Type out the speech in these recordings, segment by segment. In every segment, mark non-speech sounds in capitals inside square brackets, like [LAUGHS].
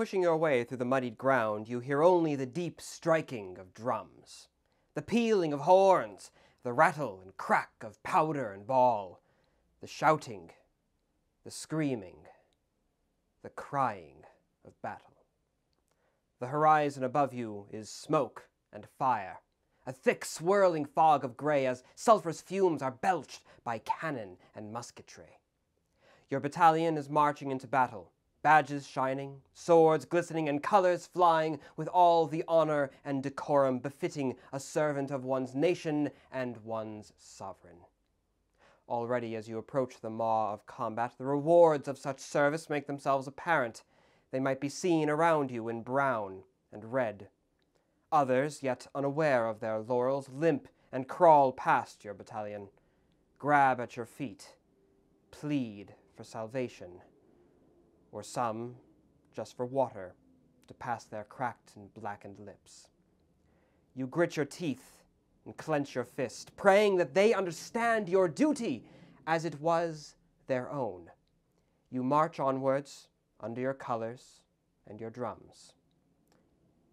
Pushing your way through the muddied ground, you hear only the deep striking of drums, the pealing of horns, the rattle and crack of powder and ball, the shouting, the screaming, the crying of battle. The horizon above you is smoke and fire, a thick swirling fog of grey as sulphurous fumes are belched by cannon and musketry. Your battalion is marching into battle badges shining, swords glistening, and colors flying with all the honor and decorum befitting a servant of one's nation and one's sovereign. Already, as you approach the maw of combat, the rewards of such service make themselves apparent. They might be seen around you in brown and red. Others, yet unaware of their laurels, limp and crawl past your battalion, grab at your feet, plead for salvation or some just for water to pass their cracked and blackened lips. You grit your teeth and clench your fist, praying that they understand your duty as it was their own. You march onwards under your colors and your drums.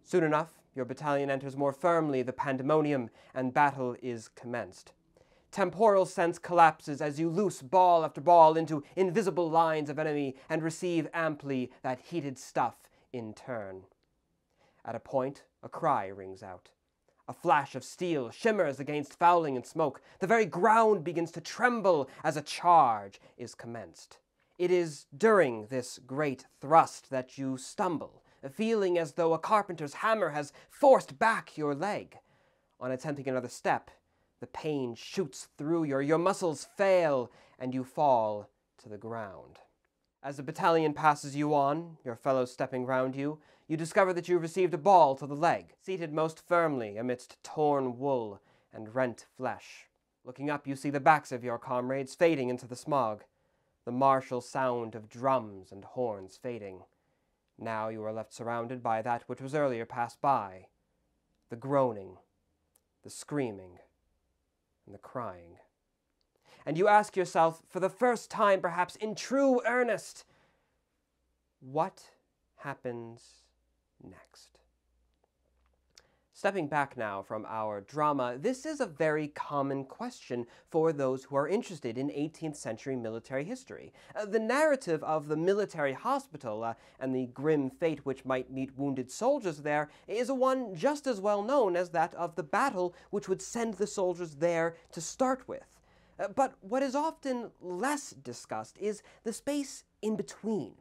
Soon enough, your battalion enters more firmly the pandemonium, and battle is commenced. Temporal sense collapses as you loose ball after ball into invisible lines of enemy and receive amply that heated stuff in turn. At a point, a cry rings out. A flash of steel shimmers against fouling and smoke. The very ground begins to tremble as a charge is commenced. It is during this great thrust that you stumble, feeling as though a carpenter's hammer has forced back your leg. On attempting another step, the pain shoots through your, your muscles fail, and you fall to the ground. As the battalion passes you on, your fellows stepping round you, you discover that you received a ball to the leg, seated most firmly amidst torn wool and rent flesh. Looking up, you see the backs of your comrades fading into the smog, the martial sound of drums and horns fading. Now you are left surrounded by that which was earlier passed by the groaning, the screaming, and the crying. And you ask yourself, for the first time perhaps in true earnest, what happens next? Stepping back now from our drama, this is a very common question for those who are interested in 18th century military history. Uh, the narrative of the military hospital uh, and the grim fate which might meet wounded soldiers there is one just as well known as that of the battle which would send the soldiers there to start with. Uh, but what is often less discussed is the space in between.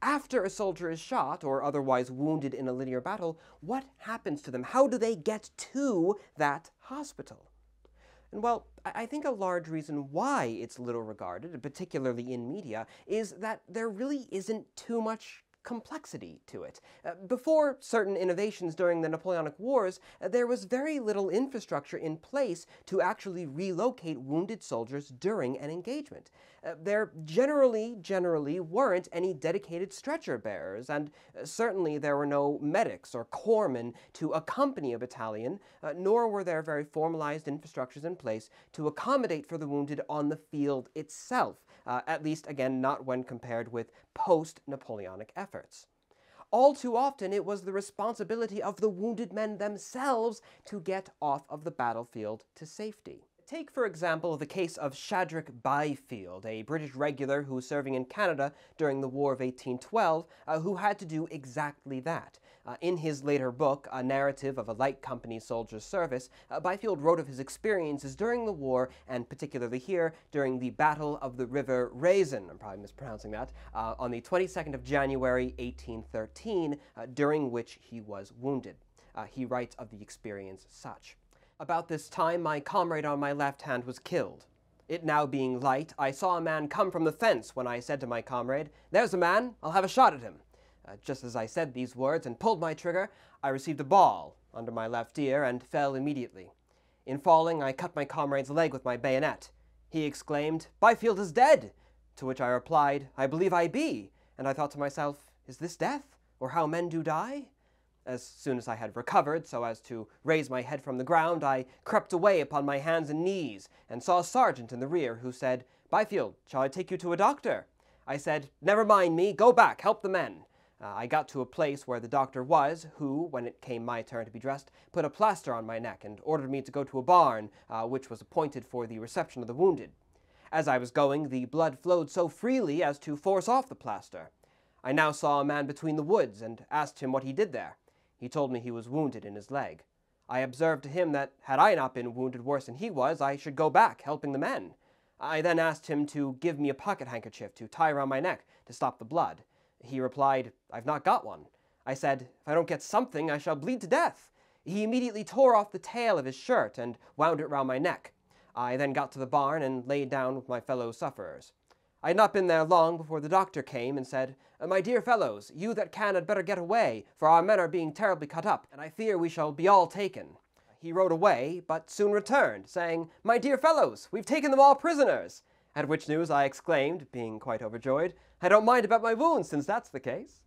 After a soldier is shot or otherwise wounded in a linear battle, what happens to them? How do they get to that hospital? And well, I think a large reason why it's little regarded, particularly in media, is that there really isn't too much complexity to it. Uh, before certain innovations during the Napoleonic Wars, uh, there was very little infrastructure in place to actually relocate wounded soldiers during an engagement. Uh, there generally, generally weren't any dedicated stretcher bearers, and uh, certainly there were no medics or corpsmen to accompany a battalion, uh, nor were there very formalized infrastructures in place to accommodate for the wounded on the field itself uh, at least again not when compared with post-Napoleonic efforts. All too often, it was the responsibility of the wounded men themselves to get off of the battlefield to safety. Take, for example, the case of Shadrach Byfield, a British regular who was serving in Canada during the War of 1812, uh, who had to do exactly that. Uh, in his later book, A Narrative of a Light Company Soldier's Service, uh, Byfield wrote of his experiences during the war, and particularly here during the Battle of the River Raisin, I'm probably mispronouncing that, uh, on the 22nd of January 1813, uh, during which he was wounded. Uh, he writes of the experience such. About this time, my comrade on my left hand was killed. It now being light, I saw a man come from the fence when I said to my comrade, There's a man, I'll have a shot at him. Uh, just as I said these words and pulled my trigger, I received a ball under my left ear and fell immediately. In falling, I cut my comrade's leg with my bayonet. He exclaimed, Byfield is dead! To which I replied, I believe I be. And I thought to myself, Is this death, or how men do die? As soon as I had recovered, so as to raise my head from the ground, I crept away upon my hands and knees, and saw a sergeant in the rear, who said, Byfield, shall I take you to a doctor? I said, Never mind me, go back, help the men. Uh, I got to a place where the doctor was, who, when it came my turn to be dressed, put a plaster on my neck and ordered me to go to a barn, uh, which was appointed for the reception of the wounded. As I was going, the blood flowed so freely as to force off the plaster. I now saw a man between the woods and asked him what he did there. He told me he was wounded in his leg. I observed to him that had I not been wounded worse than he was, I should go back, helping the men. I then asked him to give me a pocket handkerchief to tie around my neck to stop the blood. He replied, I've not got one. I said, If I don't get something, I shall bleed to death. He immediately tore off the tail of his shirt and wound it round my neck. I then got to the barn and lay down with my fellow sufferers. I had not been there long before the doctor came and said, My dear fellows, you that can had better get away, for our men are being terribly cut up, and I fear we shall be all taken. He rode away, but soon returned, saying, My dear fellows, we've taken them all prisoners. At which news I exclaimed, being quite overjoyed, I don't mind about my wounds, since that's the case.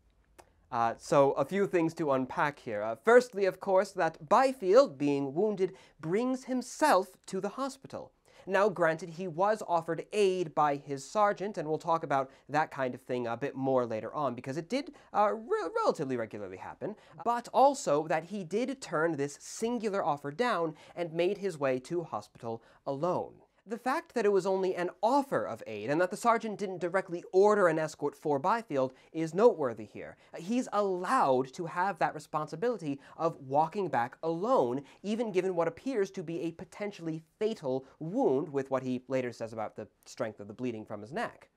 Uh, so, a few things to unpack here. Uh, firstly, of course, that Byfield, being wounded, brings himself to the hospital. Now, granted, he was offered aid by his sergeant, and we'll talk about that kind of thing a bit more later on, because it did uh, re- relatively regularly happen, but also that he did turn this singular offer down and made his way to hospital alone. The fact that it was only an offer of aid and that the sergeant didn't directly order an escort for Byfield is noteworthy here. He's allowed to have that responsibility of walking back alone, even given what appears to be a potentially fatal wound, with what he later says about the strength of the bleeding from his neck.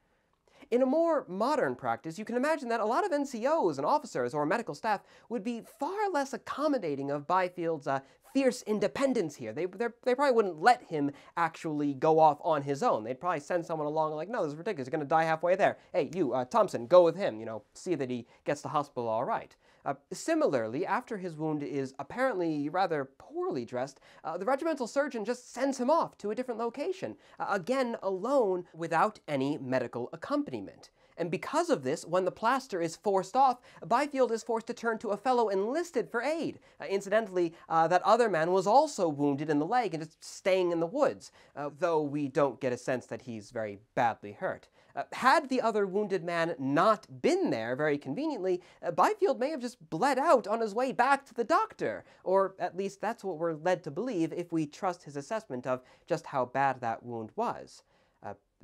In a more modern practice, you can imagine that a lot of NCOs and officers or medical staff would be far less accommodating of Byfield's uh, fierce independence here. They, they probably wouldn't let him actually go off on his own. They'd probably send someone along like, no, this is ridiculous. He's going to die halfway there. Hey, you, uh, Thompson, go with him. You know, see that he gets to hospital all right. Uh, similarly, after his wound is apparently rather poorly dressed, uh, the regimental surgeon just sends him off to a different location, uh, again alone without any medical accompaniment. And because of this, when the plaster is forced off, Byfield is forced to turn to a fellow enlisted for aid. Uh, incidentally, uh, that other man was also wounded in the leg and is staying in the woods, uh, though we don't get a sense that he's very badly hurt. Uh, had the other wounded man not been there, very conveniently, uh, Byfield may have just bled out on his way back to the doctor, or at least that's what we're led to believe if we trust his assessment of just how bad that wound was.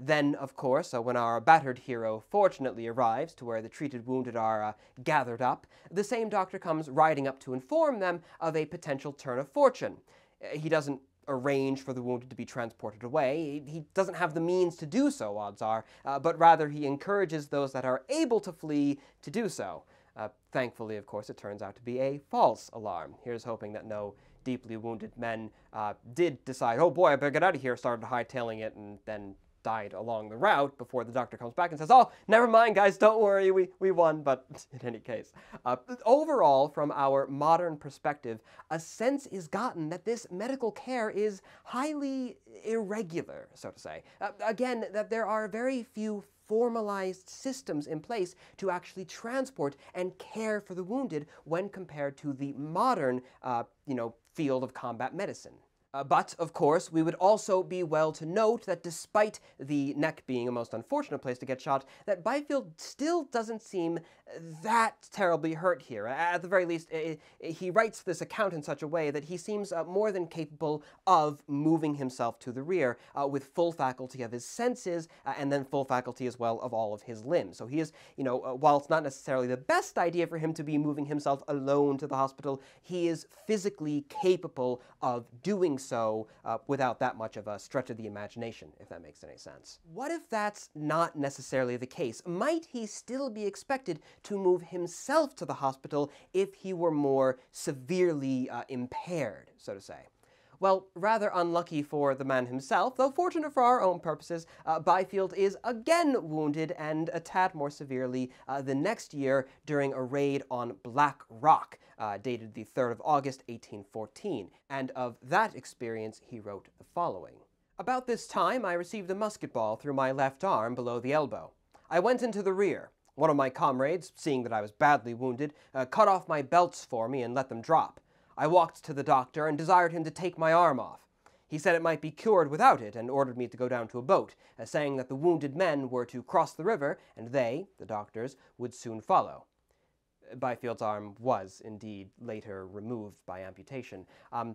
Then, of course, uh, when our battered hero fortunately arrives to where the treated wounded are uh, gathered up, the same doctor comes riding up to inform them of a potential turn of fortune. Uh, he doesn't arrange for the wounded to be transported away. He doesn't have the means to do so, odds are, uh, but rather he encourages those that are able to flee to do so. Uh, thankfully, of course, it turns out to be a false alarm. Here's hoping that no deeply wounded men uh, did decide, oh boy, I better get out of here, started hightailing it, and then died along the route before the doctor comes back and says, oh, never mind, guys, don't worry, we, we won. But [LAUGHS] in any case, uh, overall, from our modern perspective, a sense is gotten that this medical care is highly irregular, so to say. Uh, again, that there are very few formalized systems in place to actually transport and care for the wounded when compared to the modern, uh, you know, field of combat medicine. Uh, but, of course, we would also be well to note that despite the neck being a most unfortunate place to get shot, that Byfield still doesn't seem that terribly hurt here. At the very least, he writes this account in such a way that he seems uh, more than capable of moving himself to the rear uh, with full faculty of his senses uh, and then full faculty as well of all of his limbs. So he is, you know, uh, while it's not necessarily the best idea for him to be moving himself alone to the hospital, he is physically capable of doing so uh, without that much of a stretch of the imagination, if that makes any sense. What if that's not necessarily the case? Might he still be expected to move himself to the hospital if he were more severely uh, impaired, so to say? Well, rather unlucky for the man himself, though fortunate for our own purposes, uh, Byfield is again wounded and a tad more severely uh, the next year during a raid on Black Rock, uh, dated the 3rd of August, 1814. And of that experience, he wrote the following. About this time, I received a musket ball through my left arm below the elbow. I went into the rear. One of my comrades, seeing that I was badly wounded, uh, cut off my belts for me and let them drop. I walked to the doctor and desired him to take my arm off. He said it might be cured without it and ordered me to go down to a boat, saying that the wounded men were to cross the river and they, the doctors, would soon follow. Byfield's arm was indeed later removed by amputation. Um,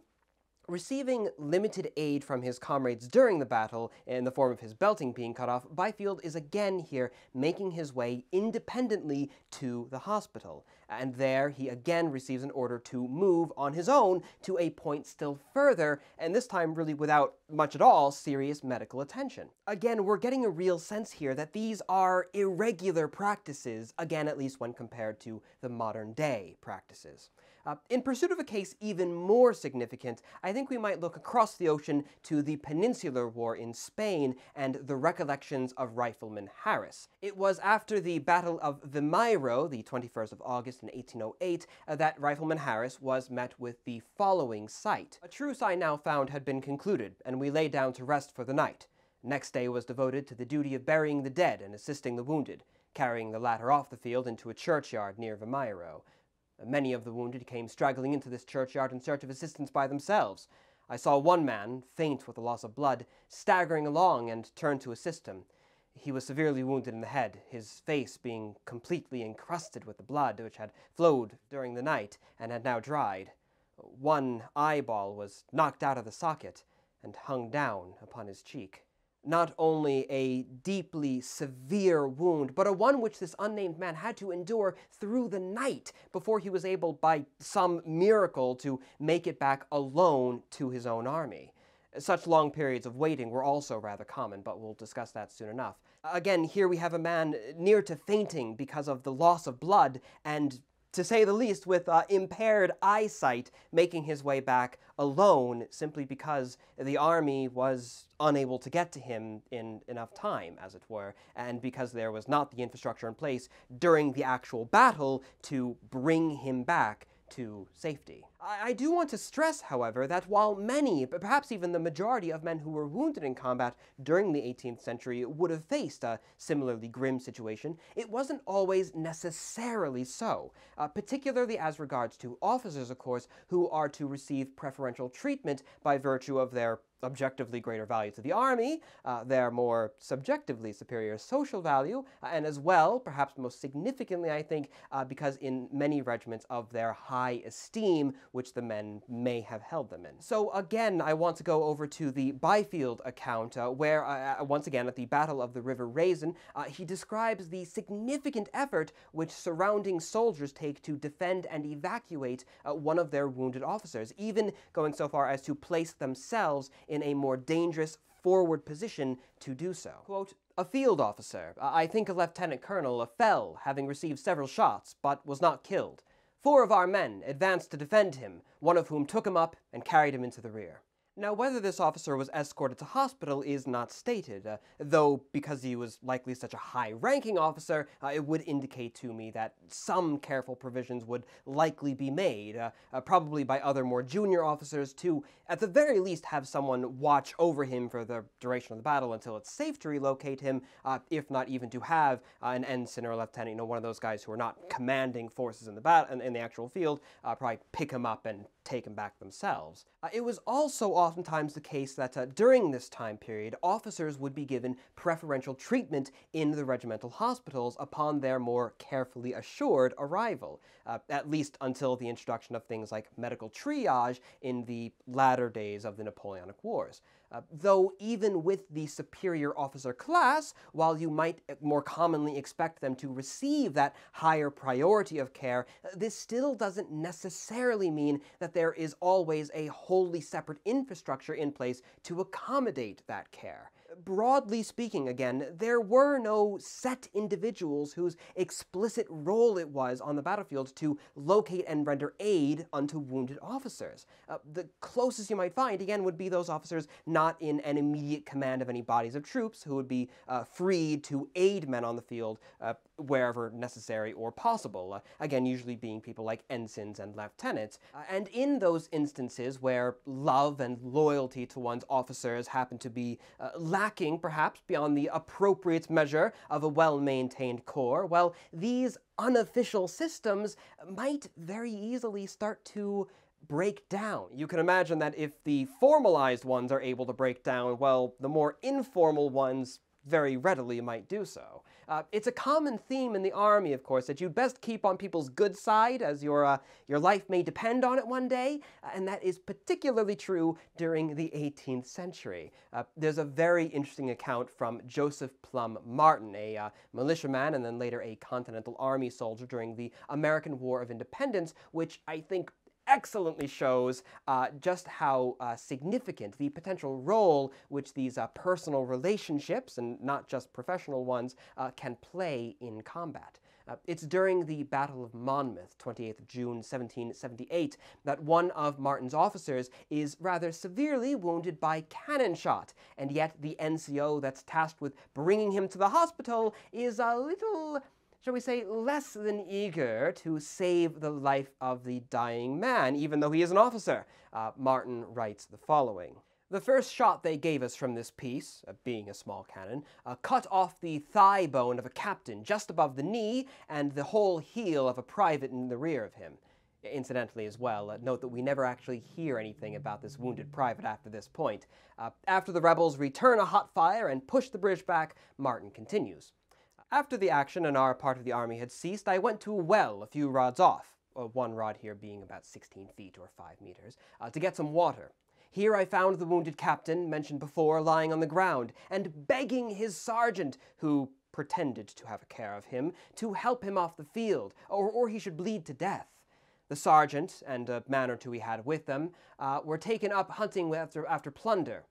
Receiving limited aid from his comrades during the battle in the form of his belting being cut off, Byfield is again here making his way independently to the hospital. And there he again receives an order to move on his own to a point still further, and this time really without much at all serious medical attention. Again, we're getting a real sense here that these are irregular practices, again, at least when compared to the modern day practices. Uh, in pursuit of a case even more significant, I think we might look across the ocean to the Peninsular War in Spain and the recollections of Rifleman Harris. It was after the Battle of Vimeiro, the 21st of August in 1808, uh, that Rifleman Harris was met with the following sight. A truce I now found had been concluded, and we lay down to rest for the night. Next day was devoted to the duty of burying the dead and assisting the wounded, carrying the latter off the field into a churchyard near Vimeiro. Many of the wounded came straggling into this churchyard in search of assistance by themselves. I saw one man, faint with the loss of blood, staggering along and turned to assist him. He was severely wounded in the head, his face being completely encrusted with the blood which had flowed during the night and had now dried. One eyeball was knocked out of the socket and hung down upon his cheek not only a deeply severe wound, but a one which this unnamed man had to endure through the night before he was able, by some miracle, to make it back alone to his own army. Such long periods of waiting were also rather common, but we'll discuss that soon enough. Again, here we have a man near to fainting because of the loss of blood and to say the least, with uh, impaired eyesight, making his way back alone simply because the army was unable to get to him in enough time, as it were, and because there was not the infrastructure in place during the actual battle to bring him back to safety. I, do want to stress, however, that while many, perhaps even the majority of men who were wounded in combat during the 18th century would have faced a similarly grim situation, it wasn't always necessarily so, uh, particularly as regards to officers, of course, who are to receive preferential treatment by virtue of their objectively greater value to the army, uh, their more subjectively superior social value, uh, and as well, perhaps most significantly, I think, uh, because in many regiments of their high esteem, which the men may have held them in. So again, I want to go over to the Byfield account, uh, where, uh, once again, at the Battle of the River Raisin, he describes the significant effort which surrounding soldiers take to defend and evacuate one of their wounded officers, even going so far as to place themselves in a more dangerous forward position to do so. Quote, a field officer, I think a lieutenant colonel, fell, having received several shots, but was not killed. Four of our men advanced to defend him, one of whom took him up and carried him into the rear. Now, whether this officer was escorted to hospital is not stated, uh, though because he was likely such a high-ranking officer, uh, it would indicate to me that some careful provisions would likely be made, uh, uh probably by other more junior officers to, at the very least, have someone watch over him for the duration of the battle until it's safe to relocate him, uh, if not even to have uh, an ensign or a lieutenant, you know, one of those guys who are not commanding forces in the battle in, in the actual field, probably pick him up and take him back themselves. it was also oftentimes the case that uh, during this time period, officers would be given preferential treatment in the regimental hospitals upon their more carefully assured arrival, uh, at least until the introduction of things like medical triage in the latter days of the Napoleonic Wars. Uh, though even with the superior officer class, while you might more commonly expect them to receive that higher priority of care, uh, this still doesn't necessarily mean that there is always a wholly separate infrastructure in place to accommodate that care broadly speaking, again, there were no set individuals whose explicit role it was on the battlefield to locate and render aid unto wounded officers. Uh, the closest you might find, again, would be those officers not in an immediate command of any bodies of troops who would be uh, freed to aid men on the field uh, wherever necessary or possible. Uh, again, usually being people like ensigns and lieutenants. Uh, and in those instances where love and loyalty to one's officers happen to be uh, lacking, perhaps, beyond the appropriate measure of a well-maintained corps, well, these unofficial systems might very easily start to break down. You can imagine that if the formalized ones are able to break down, well, the more informal ones very readily might do so. Uh, it's a common theme in the army, of course, that you'd best keep on people's good side as your, uh, your life may depend on it one day, uh, and that is particularly true during the 18th century. Uh, there's a very interesting account from Joseph Plum Martin, a uh, militiaman and then later a Continental Army soldier during the American War of Independence, which I think excellently shows uh, just how uh, significant the potential role which these uh, personal relationships, and not just professional ones, uh, can play in combat. Uh, it's during the Battle of Monmouth, 28th of June 1778, that one of Martin's officers is rather severely wounded by cannon shot, and yet the NCO that's tasked with bringing him to the hospital is a little shall we say, less than eager to save the life of the dying man, even though he is an officer. Uh, Martin writes the following. The first shot they gave us from this piece, uh, being a small cannon, uh, cut off the thigh bone of a captain just above the knee and the whole heel of a private in the rear of him. Incidentally, as well, uh, note that we never actually hear anything about this wounded private after this point. Uh, after the rebels return a hot fire and push the bridge back, Martin continues. After the action and our part of the army had ceased, I went to a well a few rods off, uh, one rod here being about 16 feet or 5 meters, uh, to get some water. Here I found the wounded captain, mentioned before, lying on the ground, and begging his sergeant, who pretended to have a care of him, to help him off the field, or, or he should bleed to death. The sergeant and a man or two he had with them uh, were taken up hunting after, after plunder.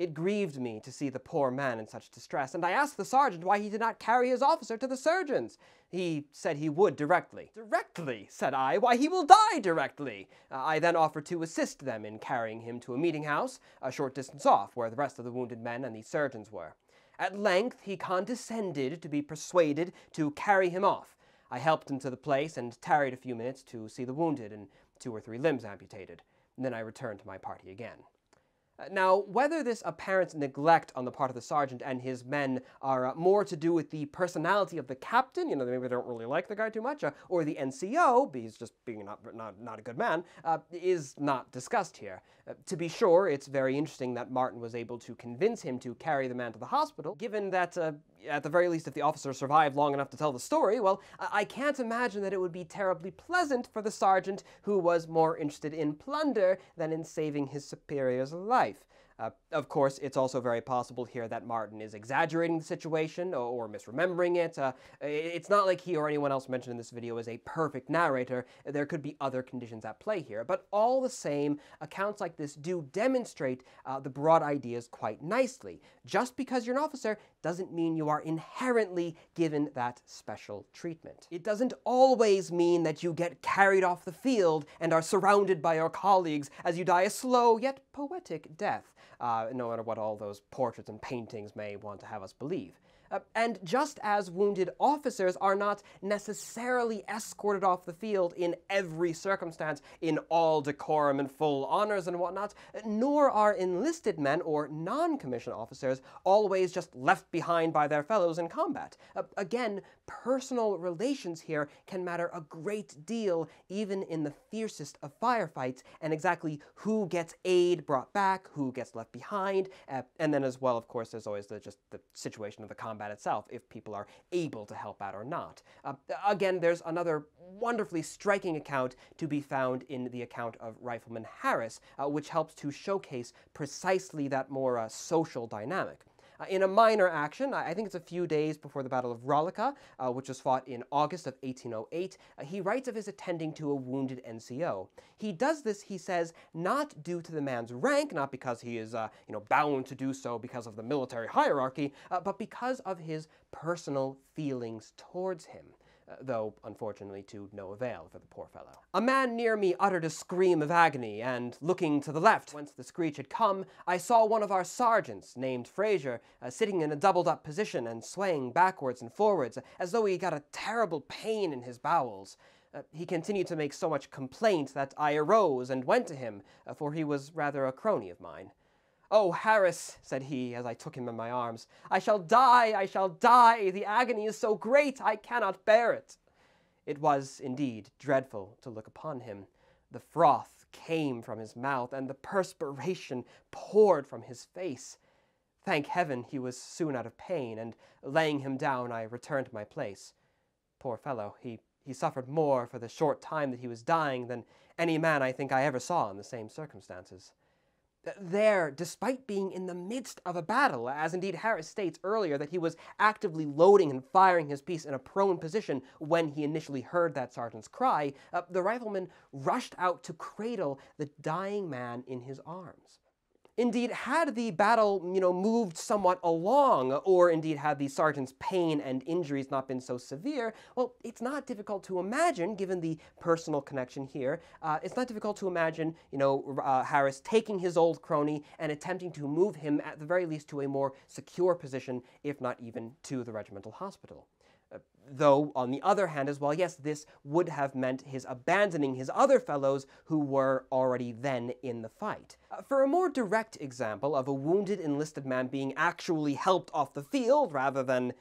It grieved me to see the poor man in such distress, and I asked the sergeant why he did not carry his officer to the surgeons. He said he would directly. Directly, said I. Why, he will die directly. Uh, I then offered to assist them in carrying him to a meeting house, a short distance off, where the rest of the wounded men and the surgeons were. At length he condescended to be persuaded to carry him off. I helped him to the place and tarried a few minutes to see the wounded and two or three limbs amputated. And then I returned to my party again. Now, whether this apparent neglect on the part of the sergeant and his men are uh, more to do with the personality of the captain, you know, maybe they don't really like the guy too much, uh, or the NCO, he's just being not, not, not a good man, uh, is not discussed here. Uh, to be sure, it's very interesting that Martin was able to convince him to carry the man to the hospital, given that, uh, at the very least, if the officer survived long enough to tell the story, well, I can't imagine that it would be terribly pleasant for the sergeant who was more interested in plunder than in saving his superior's life. Uh, of course, it's also very possible here that Martin is exaggerating the situation or, or misremembering it. Uh, it's not like he or anyone else mentioned in this video is a perfect narrator. There could be other conditions at play here. But all the same, accounts like this do demonstrate uh, the broad ideas quite nicely. Just because you're an officer doesn't mean you are inherently given that special treatment. It doesn't always mean that you get carried off the field and are surrounded by your colleagues as you die a slow yet poetic death uh, no matter what all those portraits and paintings may want to have us believe. Uh, and just as wounded officers are not necessarily escorted off the field in every circumstance, in all decorum and full honors and whatnot, nor are enlisted men or non commissioned officers always just left behind by their fellows in combat. Uh, again, personal relations here can matter a great deal, even in the fiercest of firefights, and exactly who gets aid brought back, who gets left behind, uh, and then as well, of course, there's always the, just the situation of the combat itself, if people are able to help out or not. Uh, again, there's another wonderfully striking account to be found in the account of Rifleman Harris, uh, which helps to showcase precisely that more uh, social dynamic. Uh, in a minor action, I think it's a few days before the Battle of Rolica, uh, which was fought in August of 1808, uh, he writes of his attending to a wounded NCO. He does this, he says, not due to the man's rank, not because he is, uh, you know, bound to do so because of the military hierarchy, uh, but because of his personal feelings towards him. Though unfortunately to no avail for the poor fellow. A man near me uttered a scream of agony, and looking to the left, whence the screech had come, I saw one of our sergeants, named Fraser, uh, sitting in a doubled up position and swaying backwards and forwards, as though he got a terrible pain in his bowels. Uh, he continued to make so much complaint that I arose and went to him, uh, for he was rather a crony of mine. Oh, Harris, said he, as I took him in my arms, I shall die, I shall die. The agony is so great, I cannot bear it. It was, indeed, dreadful to look upon him. The froth came from his mouth, and the perspiration poured from his face. Thank heaven he was soon out of pain, and laying him down, I returned to my place. Poor fellow, he, he suffered more for the short time that he was dying than any man I think I ever saw in the same circumstances. There, despite being in the midst of a battle, as indeed Harris states earlier that he was actively loading and firing his piece in a prone position when he initially heard that sergeant's cry, uh, the rifleman rushed out to cradle the dying man in his arms. Indeed, had the battle, you know, moved somewhat along, or indeed had the sergeant's pain and injuries not been so severe, well, it's not difficult to imagine, given the personal connection here, uh, it's not difficult to imagine, you know, uh, Harris taking his old crony and attempting to move him at the very least to a more secure position, if not even to the regimental hospital. Though, on the other hand, as well, yes, this would have meant his abandoning his other fellows who were already then in the fight. Uh, for a more direct example of a wounded enlisted man being actually helped off the field rather than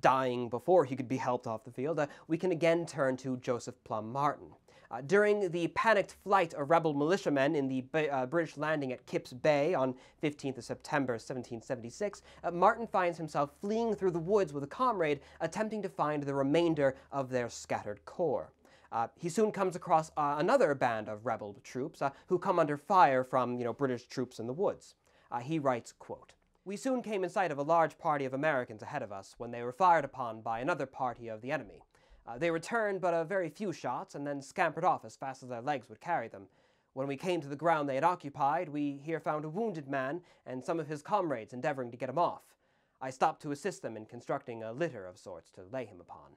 dying before he could be helped off the field, uh, we can again turn to Joseph Plum Martin. Uh, during the panicked flight of rebel militiamen in the uh, British landing at Kips Bay on 15th of September 1776, uh, Martin finds himself fleeing through the woods with a comrade, attempting to find the remainder of their scattered corps. Uh, he soon comes across uh, another band of rebel troops uh, who come under fire from you know, British troops in the woods. he writes, quote, we soon came in sight of a large party of Americans ahead of us when they were fired upon by another party of the enemy. Uh, they returned but a very few shots and then scampered off as fast as their legs would carry them. When we came to the ground they had occupied, we here found a wounded man and some of his comrades endeavoring to get him off. I stopped to assist them in constructing a litter of sorts to lay him upon.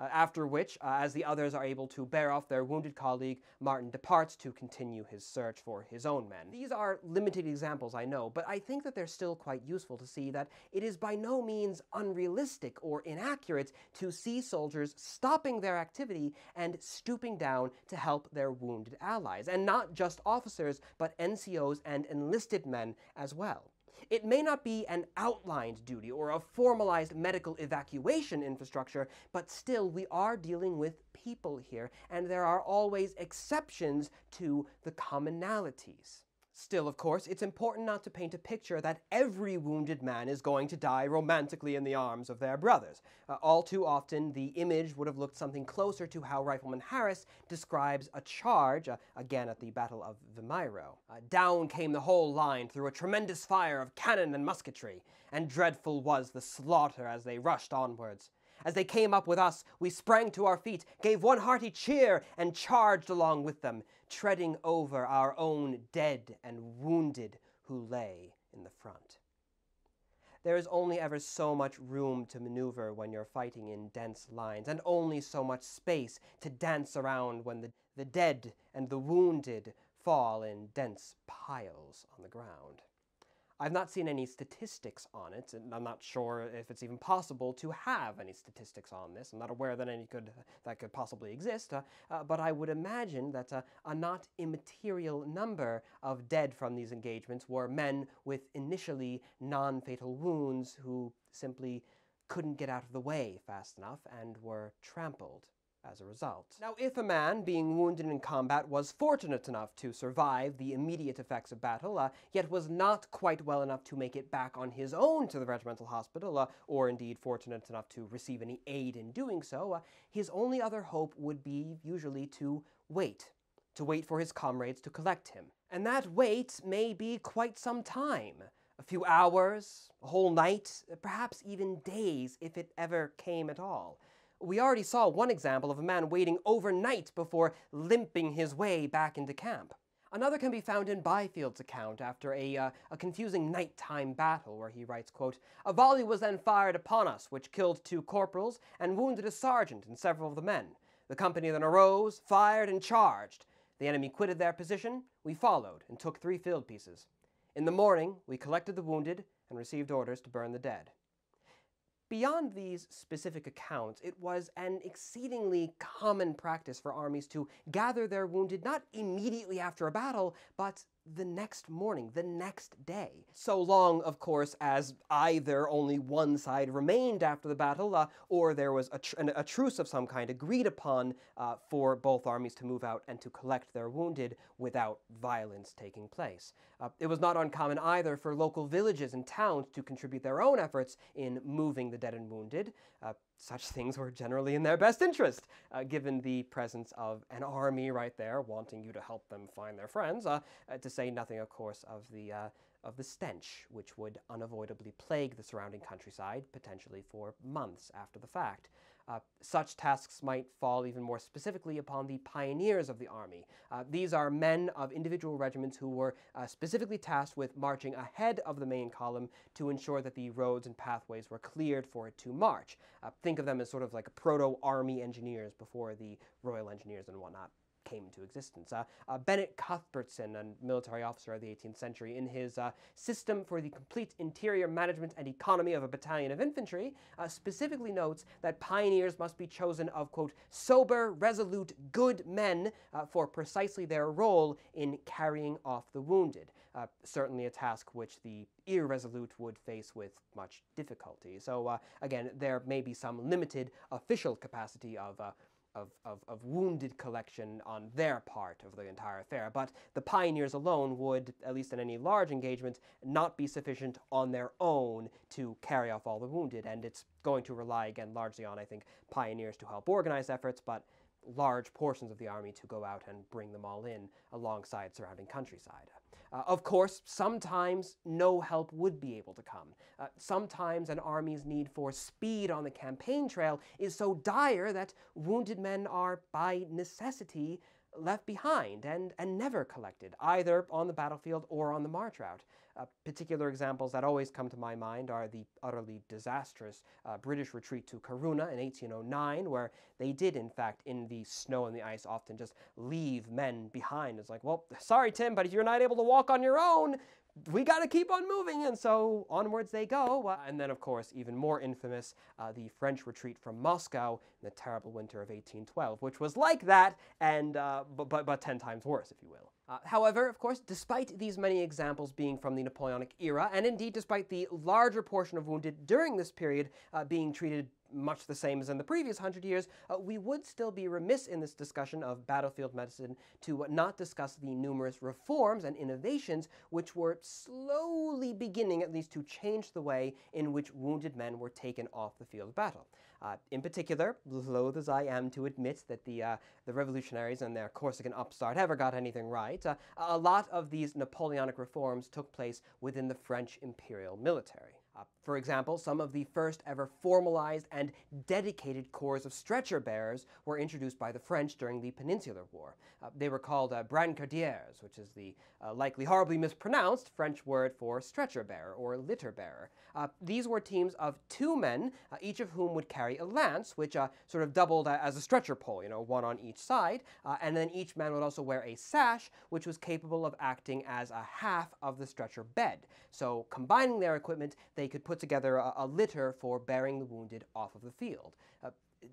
Uh, after which, uh, as the others are able to bear off their wounded colleague, Martin departs to continue his search for his own men. These are limited examples, I know, but I think that they're still quite useful to see that it is by no means unrealistic or inaccurate to see soldiers stopping their activity and stooping down to help their wounded allies, and not just officers, but NCOs and enlisted men as well. It may not be an outlined duty or a formalized medical evacuation infrastructure, but still we are dealing with people here, and there are always exceptions to the commonalities. Still, of course, it's important not to paint a picture that every wounded man is going to die romantically in the arms of their brothers. Uh, all too often, the image would have looked something closer to how Rifleman Harris describes a charge, uh, again at the Battle of Vimeiro. Uh, down came the whole line through a tremendous fire of cannon and musketry, and dreadful was the slaughter as they rushed onwards. As they came up with us, we sprang to our feet, gave one hearty cheer, and charged along with them, treading over our own dead and wounded who lay in the front. There is only ever so much room to maneuver when you're fighting in dense lines, and only so much space to dance around when the, the dead and the wounded fall in dense piles on the ground. I've not seen any statistics on it, and I'm not sure if it's even possible to have any statistics on this. I'm not aware that any could that could possibly exist, uh, uh, but I would imagine that uh, a not immaterial number of dead from these engagements were men with initially non-fatal wounds who simply couldn't get out of the way fast enough and were trampled as a result. Now, if a man, being wounded in combat, was fortunate enough to survive the immediate effects of battle, uh, yet was not quite well enough to make it back on his own to the regimental hospital, uh, or indeed fortunate enough to receive any aid in doing so, uh, his only other hope would be usually to wait, to wait for his comrades to collect him. And that wait may be quite some time. A few hours, a whole night, perhaps even days, if it ever came at all. We already saw one example of a man waiting overnight before limping his way back into camp. Another can be found in Byfield's account after a, uh, a confusing nighttime battle, where he writes, quote, A volley was then fired upon us, which killed two corporals and wounded a sergeant and several of the men. The company then arose, fired, and charged. The enemy quitted their position. We followed and took three field pieces. In the morning, we collected the wounded and received orders to burn the dead. Beyond these specific accounts, it was an exceedingly common practice for armies to gather their wounded not immediately after a battle, but the next morning, the next day. So long, of course, as either only one side remained after the battle, uh, or there was a, tr- a, truce of some kind agreed upon uh, for both armies to move out and to collect their wounded without violence taking place. Uh, it was not uncommon either for local villages and towns to contribute their own efforts in moving the dead and wounded. Such things were generally in their best interest, uh, given the presence of an army right there wanting you to help them find their friends, uh, uh, to say nothing, of course, of the, uh, of the stench, which would unavoidably plague the surrounding countryside, potentially for months after the fact. Uh, such tasks might fall even more specifically upon the pioneers of the army. Uh, these are men of individual regiments who were uh, specifically tasked with marching ahead of the main column to ensure that the roads and pathways were cleared for it to march. Uh, think of them as sort of like proto army engineers before the Royal Engineers and whatnot came into existence. Uh, uh, Bennett Cuthbertson, a military officer of the 18th century, in his uh, System for the Complete Interior Management and Economy of a Battalion of Infantry, uh, specifically notes that pioneers must be chosen of, quote, sober, resolute, good men uh, for precisely their role in carrying off the wounded. Uh, certainly a task which the irresolute would face with much difficulty. So, again, there may be some limited official capacity of of, of, of, wounded collection on their part of the entire affair. But the pioneers alone would, at least in any large engagement, not be sufficient on their own to carry off all the wounded. And it's going to rely again largely on, I think, pioneers to help organize efforts, but large portions of the army to go out and bring them all in alongside surrounding countryside. Uh, of course, sometimes no help would be able to come. Uh, sometimes an army's need for speed on the campaign trail is so dire that wounded men are, by necessity, left behind and, and never collected, either on the battlefield or on the march route. Uh, particular examples that always come to my mind are the utterly disastrous uh, British retreat to Corunna in 1809, where they did, in fact, in the snow and the ice, often just leave men behind. It's like, well, sorry, Tim, but if you're not able to walk on your own, we got to keep on moving, and so onwards they go. Uh, and then, of course, even more infamous, uh, the French retreat from Moscow in the terrible winter of 1812, which was like that, and uh, but, but, but 10 times worse, if you will. Uh, however, of course, despite these many examples being from the Napoleonic era, and indeed despite the larger portion of wounded during this period uh, being treated much the same as in the previous hundred years, uh, we would still be remiss in this discussion of battlefield medicine to not discuss the numerous reforms and innovations which were slowly beginning at least to change the way in which wounded men were taken off the field of battle. Uh, in particular, loath as I am to admit that the, uh, the revolutionaries and their Corsican upstart ever got anything right, uh, a lot of these Napoleonic reforms took place within the French imperial military. For example, some of the first ever formalized and dedicated corps of stretcher bearers were introduced by the French during the Peninsular War. Uh, they were called uh, brancardiers, which is the uh, likely horribly mispronounced French word for stretcher bearer or litter bearer. Uh, these were teams of two men, uh, each of whom would carry a lance, which uh, sort of doubled as a stretcher pole, you know, one on each side, and then each man would also wear a sash, which was capable of acting as a half of the stretcher bed. So combining their equipment, they could put put together a, a litter for bearing the wounded off of the field. Uh,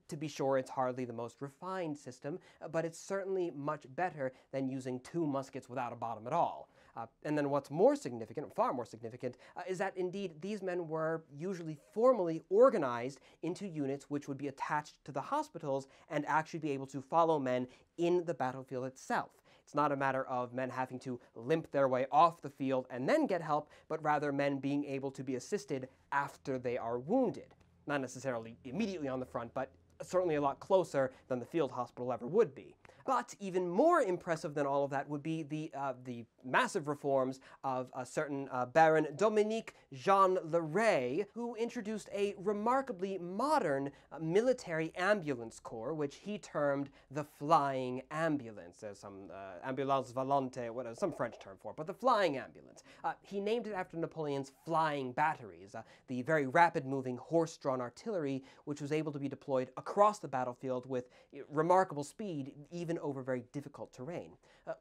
to be sure, it's hardly the most refined system, uh, but it's certainly much better than using two muskets without a bottom at all. Uh, and then what's more significant, far more significant, uh, is that indeed these men were usually formally organized into units which would be attached to the hospitals and actually be able to follow men in the battlefield itself. It's not a matter of men having to limp their way off the field and then get help, but rather men being able to be assisted after they are wounded. Not necessarily immediately on the front, but certainly a lot closer than the field hospital ever would be. But even more impressive than all of that would be the, uh, the massive reforms of a certain uh, Baron Dominique Jean Larrey, who introduced a remarkably modern uh, military ambulance corps, which he termed the Flying Ambulance. There's some uh, ambulance volante, whatever, some French term for it, but the Flying Ambulance. Uh, he named it after Napoleon's flying batteries, uh, the very rapid-moving horse-drawn artillery, which was able to be deployed across the battlefield with remarkable speed, even over very difficult terrain. Uh,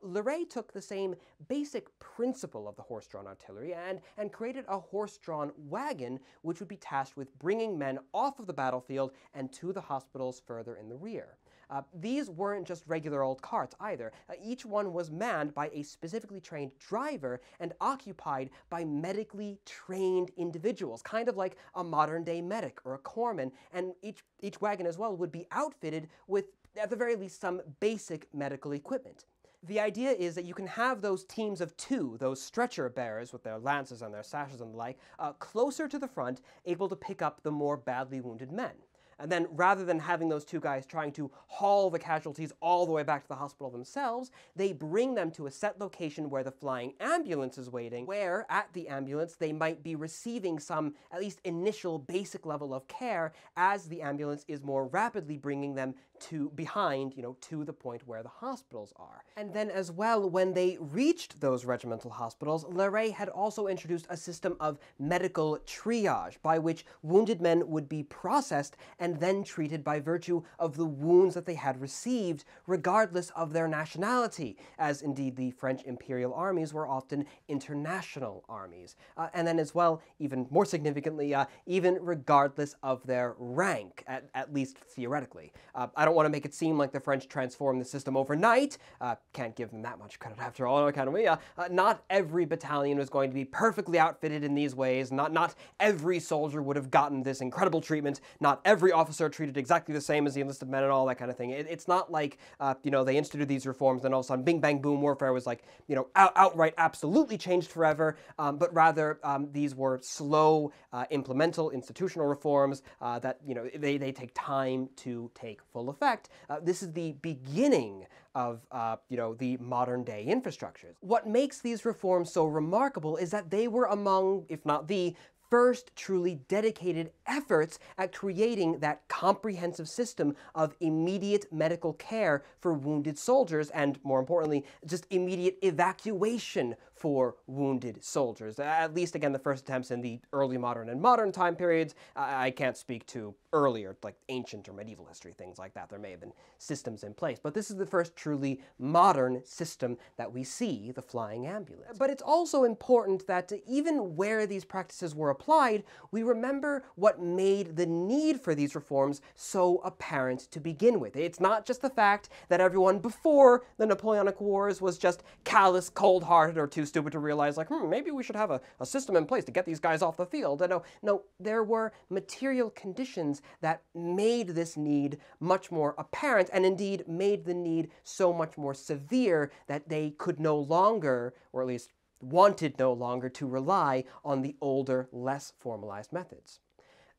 took the same basic principle of the horse-drawn artillery and, and created a horse-drawn wagon which would be tasked with bringing men off of the battlefield and to the hospitals further in the rear. Uh, these weren't just regular old carts either. Uh, each one was manned by a specifically trained driver and occupied by medically trained individuals, kind of like a modern day medic or a corpsman. And each, each wagon as well would be outfitted with, at the very least, some basic medical equipment. The idea is that you can have those teams of two, those stretcher bearers with their lances and their sashes and the like, uh, closer to the front, able to pick up the more badly wounded men. And then rather than having those two guys trying to haul the casualties all the way back to the hospital themselves, they bring them to a set location where the flying ambulance is waiting, where at the ambulance they might be receiving some at least initial basic level of care as the ambulance is more rapidly bringing them to behind, you know, to the point where the hospitals are. And then as well, when they reached those regimental hospitals, Larrey had also introduced a system of medical triage by which wounded men would be processed and and then treated by virtue of the wounds that they had received, regardless of their nationality, as indeed the French imperial armies were often international armies. Uh, and then, as well, even more significantly, uh, even regardless of their rank, at, at least theoretically. Uh, I don't want to make it seem like the French transformed the system overnight. Uh, can't give them that much credit after all, kind of me. Uh, not every battalion was going to be perfectly outfitted in these ways. Not, not every soldier would have gotten this incredible treatment. Not every officer treated exactly the same as the enlisted men and all that kind of thing. It, it's not like, uh, you know, they instituted these reforms and all of a sudden bing, bang, boom, warfare was like, you know, out, outright absolutely changed forever, um, but rather um, these were slow, uh, implemental, institutional reforms uh, that, you know, they, they take time to take full effect. Uh, this is the beginning of uh, you know the modern day infrastructures. What makes these reforms so remarkable is that they were among, if not the first truly dedicated efforts at creating that comprehensive system of immediate medical care for wounded soldiers and, more importantly, just immediate evacuation for wounded soldiers. At least, again, the first attempts in the early modern and modern time periods. I can't speak to earlier, like ancient or medieval history, things like that. There may have been systems in place, but this is the first truly modern system that we see, the flying ambulance. But it's also important that even where these practices were applied, we remember what made the need for these reforms so apparent to begin with. It's not just the fact that everyone before the Napoleonic Wars was just callous, cold-hearted, or too stupid to realize, like, hmm, maybe we should have a, a system in place to get these guys off the field. And no, no, there were material conditions that made this need much more apparent, and indeed made the need so much more severe that they could no longer, or at least wanted no longer to rely on the older, less formalized methods.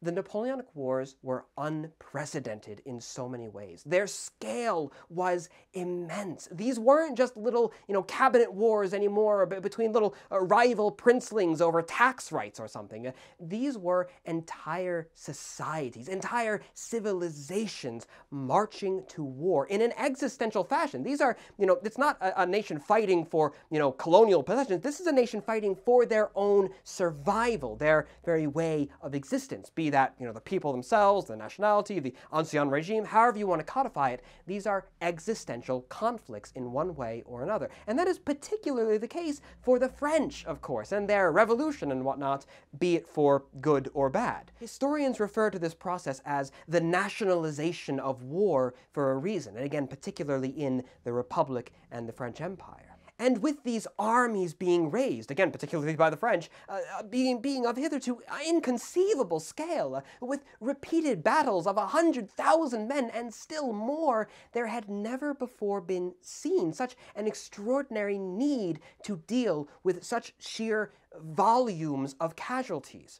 The Napoleonic Wars were unprecedented in so many ways. Their scale was immense. These weren't just little, you know, cabinet wars anymore between little uh, rival princelings over tax rights or something. These were entire societies, entire civilizations marching to war in an existential fashion. These are, you know, it's not a, a nation fighting for, you know, colonial possessions. This is a nation fighting for their own survival, their very way of existence, be that you know the people themselves, the nationality, the ancien regime, however you want to codify it, these are existential conflicts in one way or another. And that is particularly the case for the French, of course, and their revolution and whatnot, be it for good or bad. Historians refer to this process as the nationalization of war for a reason, and again, particularly in the Republic and the French Empire. And with these armies being raised, again, particularly by the French, uh, uh being, being of hitherto inconceivable scale, uh, with repeated battles of a hundred thousand men and still more, there had never before been seen such an extraordinary need to deal with such sheer volumes of casualties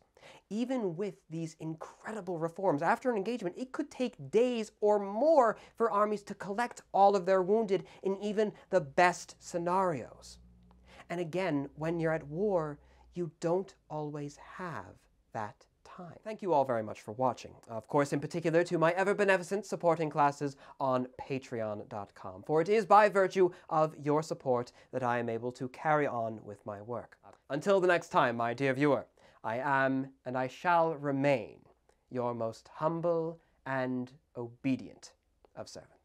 even with these incredible reforms, after an engagement, it could take days or more for armies to collect all of their wounded in even the best scenarios. And again, when you're at war, you don't always have that time. Thank you all very much for watching. Of course, in particular to my ever-beneficent supporting classes on patreon.com, for it is by virtue of your support that I am able to carry on with my work. Until the next time, my dear viewer, I am and I shall remain your most humble and obedient of servants.